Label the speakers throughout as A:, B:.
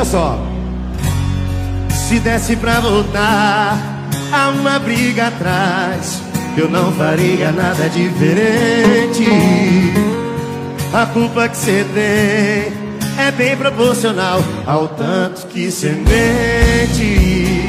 A: Escuta só. Se desse pra voltar a uma briga atrás, eu não faria nada diferente. A culpa que você tem é bem proporcional ao tanto que você mente.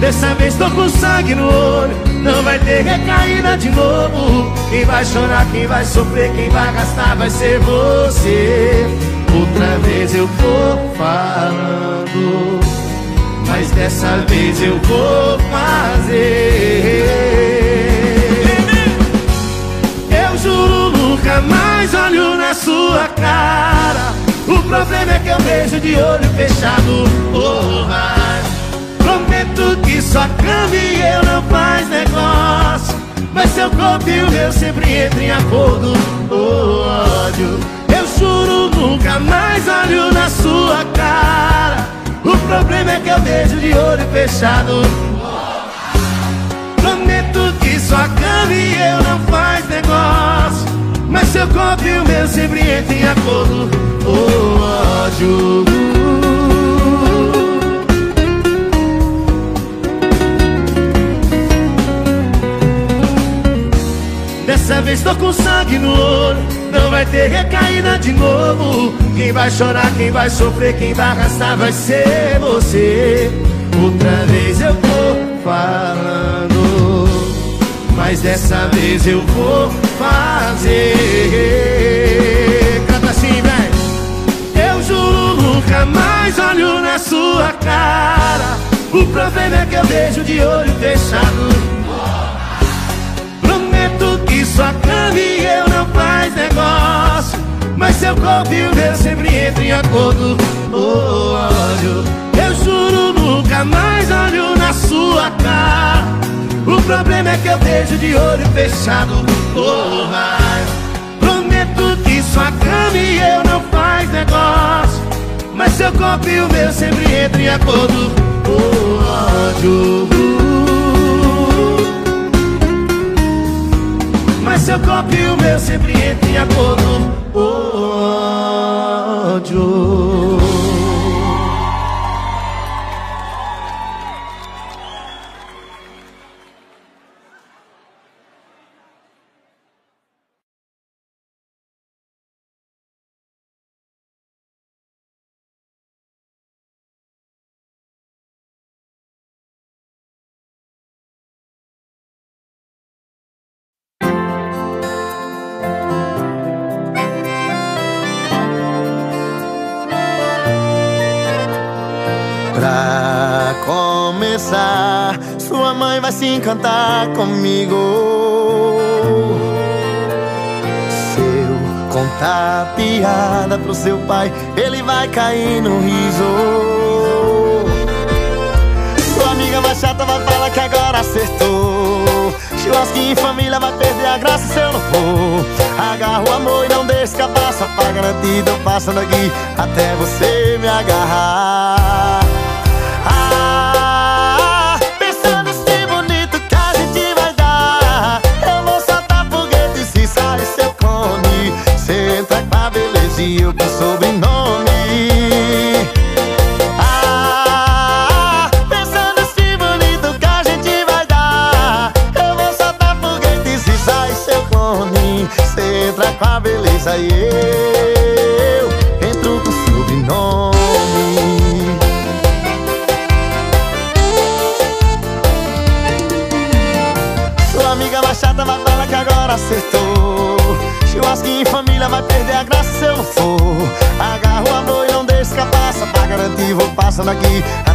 A: Dessa vez tô com sangue no olho Não vai ter recaída de novo Quem vai chorar, quem vai sofrer Quem vai gastar vai ser você Outra vez eu vou falando Mas dessa vez eu vou fazer. Eu juro nunca mais olho na sua cara. O problema é que eu vejo de olho fechado. Oh, mas Prometo que só e eu não faz negócio. Mas seu corpo e o meu sempre entram em acordo. Oh, ódio juro nunca mais olho na sua cara. O problema é que eu vejo de olho fechado. Prometo que só cama e eu não faz negócio. Mas seu corpo e o meu sempre entram em acordo. Oh, ódio Dessa vez tô com sangue no olho. Não vai ter recaída de novo. Quem vai chorar, quem vai sofrer Quem vai arrastar vai ser você. Outra vez eu tô falando Mas dessa vez eu vou fazer. Canta assim, velho. Eu juro nunca mais olho na sua cara. O problema é que eu vejo de olho fechado Mas seu corpo e o meu sempre entram em acordo olho. Eu juro nunca mais olho na sua cara. O problema é que eu vejo de olho fechado mas Prometo que sua cama e eu não faz negócio. Mas seu corpo e o meu sempre entram em acordo Oh, ódio Mas seu copo e o meu sempre entram em acordo
B: vai se encantar comigo. Se eu contar piada pro seu pai, ele vai cair no riso. Sua amiga mais chata vai falar que agora acertou. Churrasquinho em família vai perder a graça se eu não for. Agarra o amor e não deixa escapar, só pra garantir, tô passando aqui até você me agarrar. E eu garantir vou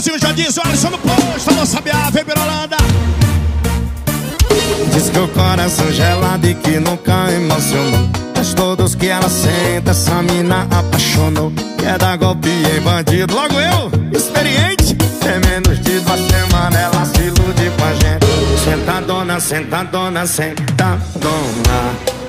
A: Mateuzinho já diz, o Alisson no posto, alô Sabiá, vem Holanda.
C: Diz que o coração gelado e que nunca emocionou. Mas todos que ela senta, essa mina apaixonou. Quer dar golpe em bandido, logo eu, experiente. Tem menos de duas semanas, ela se ilude com a gente. Sentadona, sentadona, sentadona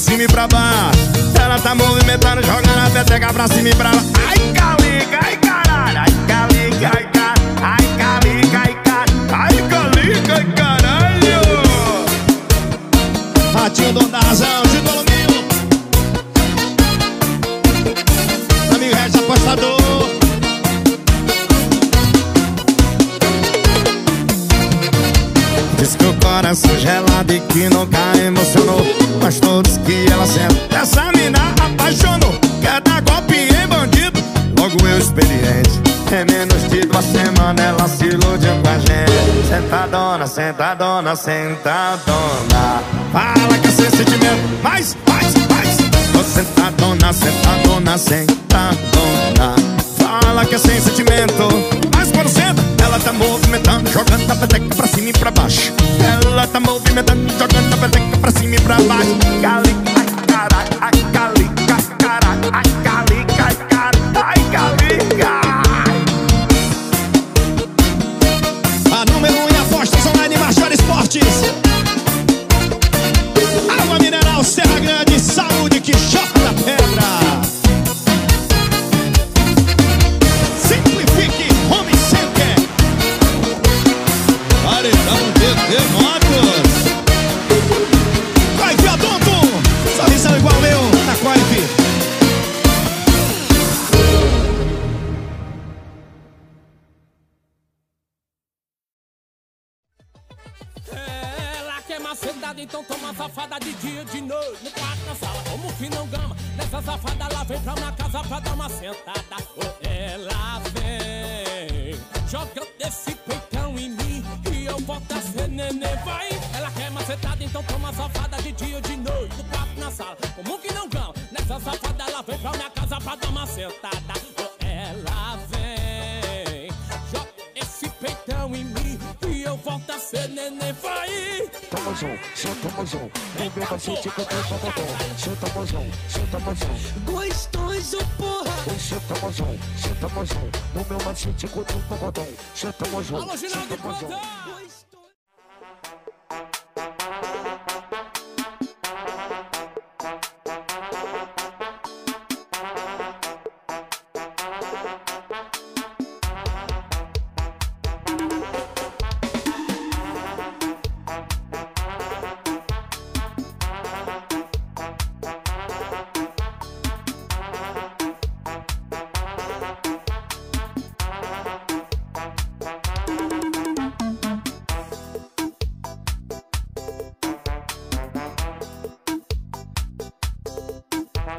C: cima e pra baixo. Ela tá movimentando, jogando a peteca pra cima e pra baixo Ai, calica, ai, caralho. Ai, calica, ai, caralho Ai, calica, ai, caralho Ai, calica, ai, caralho.
A: Ratinho, dono da razão, Gil Dolomino Amigo Regis, apostador.
C: Diz que o coração gelado e que nunca emocionou semanas ela se iludiu com a gente. Sentadona, sentadona, sentadona. Fala que é sem sentimento. Mais, mais, mais. Tô sentadona, sentadona, sentadona. Fala que é sem sentimento. Mas quando senta ela tá movimentando, jogando a peteca pra cima e pra baixo. Ela tá movimentando, jogando a peteca pra cima e pra baixo. Calica,
D: dia de noite No quarto, na sala, como que não gama. Nessa safada ela vem pra minha casa pra dar uma sentada. Ela vem Joga desse peitão em mim E eu volto a ser neném, vai. Ela quer macedada, então toma safada de dia de noite No quarto, na sala, como que não gama. Nessa safada ela vem pra minha casa pra dar uma sentada
E: Som, senta mozão No meu macete que eu tô sabotão Senta mozão, senta mozão
D: Gostoso, porra!
E: Oi, senta mozão, senta mozão No meu macete que eu tô sabotão Senta mozão, senta mozão
B: Olha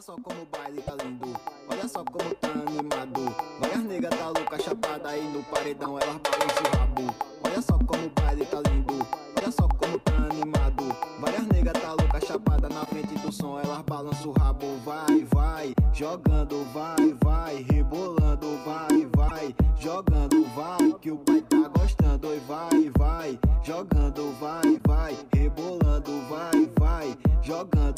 B: só como o baile tá lindo, olha só como tá animado. Várias negas tá louca, chapada aí no paredão, elas balançam o rabo. Olha só como o baile tá lindo, olha só como tá animado. Várias negas tá louca, chapada na frente do som, elas balançam o rabo. Vai, vai, jogando, all.